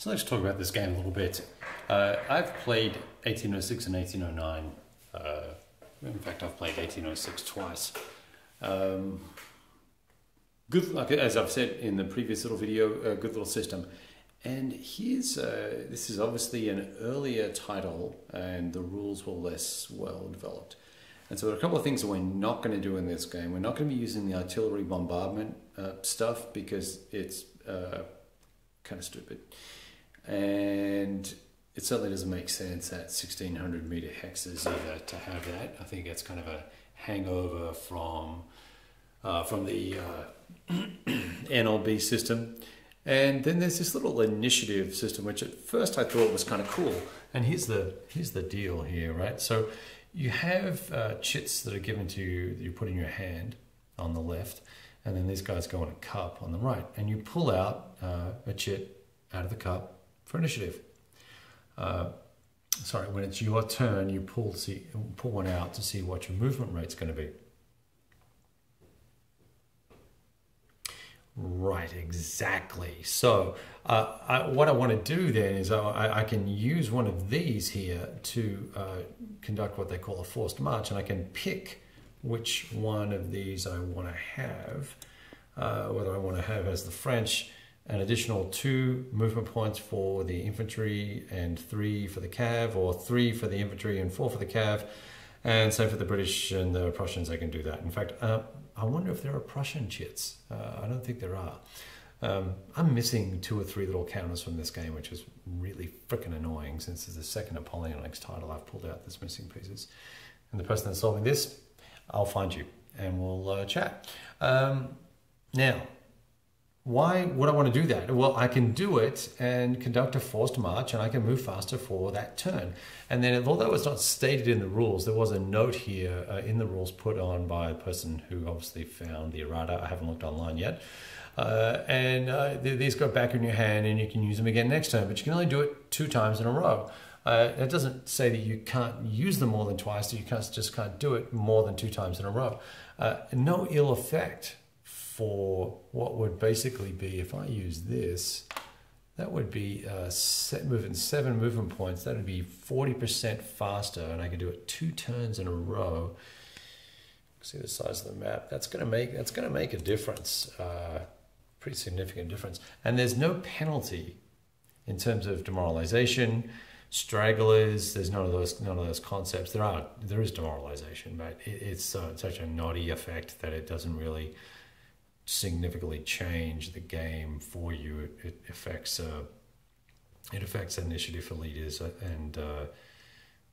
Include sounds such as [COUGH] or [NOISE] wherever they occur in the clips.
So let's talk about this game a little bit. Uh, I've played 1806 and 1809. Uh, in fact, I've played 1806 twice. Um, good, like as I've said in the previous little video, a good little system. And here's uh, this is obviously an earlier title, and the rules were less well developed. And so there are a couple of things that we're not going to do in this game. We're not going to be using the artillery bombardment uh, stuff because it's uh, kind of stupid. And it certainly doesn't make sense at 1600 meter hexes either to have that. I think that's kind of a hangover from uh, from the uh, [CLEARS THROAT] NLB system. And then there's this little initiative system, which at first I thought was kind of cool. And here's the here's the deal here, right? So you have uh, chits that are given to you that you put in your hand on the left, and then these guys go in a cup on the right, and you pull out uh, a chit out of the cup for initiative. Uh, sorry, when it's your turn, you pull see pull one out to see what your movement rate's going to be. Right, exactly. So, uh, I, what I want to do then is I, I, can use one of these here to uh, conduct what they call a forced march, and I can pick which one of these I want to have. Uh, whether I want to have as the French an additional two movement points for the infantry and three for the cav, or three for the infantry and four for the cav. And same for the British and the Prussians, they can do that. In fact, uh, I wonder if there are Prussian chits. Uh, I don't think there are. Um, I'm missing two or three little counters from this game, which is really freaking annoying since it's the second Napoleonics title I've pulled out that's missing pieces. And the person that's solving this, I'll find you and we'll uh, chat. Um, now, why would I want to do that? Well, I can do it and conduct a forced march and I can move faster for that turn. And then, although it's not stated in the rules, there was a note here uh, in the rules put on by a person who obviously found the errata. I haven't looked online yet. Uh, and uh, these go back in your hand and you can use them again next turn, but you can only do it two times in a row. Uh, it doesn't say that you can't use them more than twice, that you can't, just can't do it more than two times in a row. Uh, no ill effect for what would basically be, if I use this, that would be uh, set moving seven movement points. That would be 40% faster, and I could do it two turns in a row. See the size of the map. That's gonna make that's gonna make a difference, uh, pretty significant difference. And there's no penalty in terms of demoralization, stragglers. There's none of those none of those concepts. There are there is demoralization, but it, it's such a naughty effect that it doesn't really significantly change the game for you. It, it affects uh, it affects initiative for leaders and uh,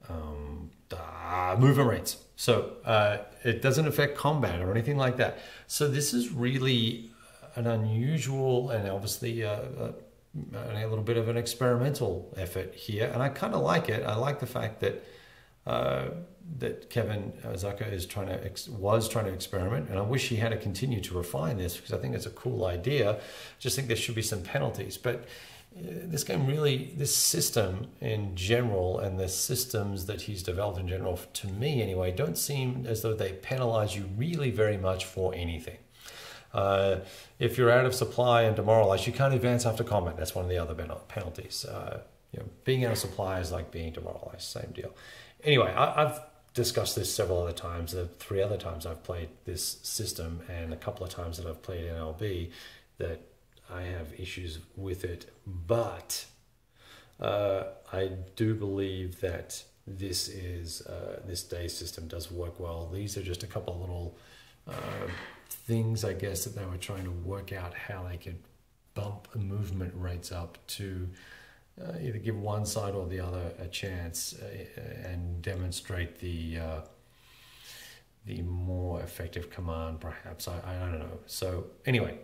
um, uh, movement rates. So uh, it doesn't affect combat or anything like that. So this is really an unusual and obviously uh, uh, a little bit of an experimental effort here, and I kind of like it. I like the fact that uh, that Kevin Zucker is trying to ex- was trying to experiment, and I wish he had to continue to refine this because I think it's a cool idea. Just think there should be some penalties, but uh, this game really, this system in general, and the systems that he's developed in general, to me anyway, don't seem as though they penalize you really very much for anything. Uh, if you're out of supply and demoralized, you can't advance after combat. That's one of the other penalties. Uh, you know, being out of supply is like being demoralized, same deal anyway, I, have discussed this several other times. The three other times I've played this system, and a couple of times that I've played NLB, that I have issues with it. But uh, I do believe that this is uh, this day system does work well. These are just a couple of little uh, things, I guess, that they were trying to work out how they could bump movement rates up to uh, either give one side or the other a chance uh, and demonstrate the uh, the more effective command, perhaps. I, I don't know. So anyway,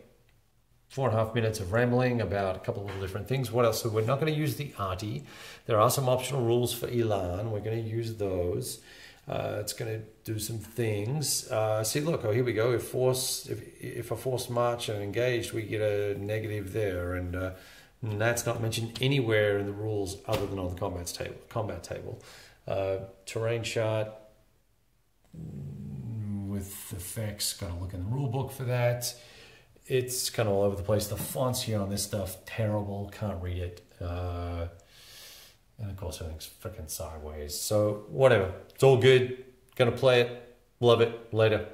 four and a half minutes of rambling about a couple of different things. What else? So we're not going to use the arty. There are some optional rules for Elan. We're going to use those. Uh, it's going to do some things. Uh, see, look, oh, here we go. If force, if if a forced march and engaged, we get a negative there, and uh, and that's not mentioned anywhere in the rules other than on the combat table. Combat table, uh, terrain chart with effects. Got to look in the rule book for that. it's kind of all over the place. The fonts here on this stuff, terrible, can't read it. Uh, and of course, everything's freaking sideways. So, whatever. It's all good. Gonna play it. Love it. Later.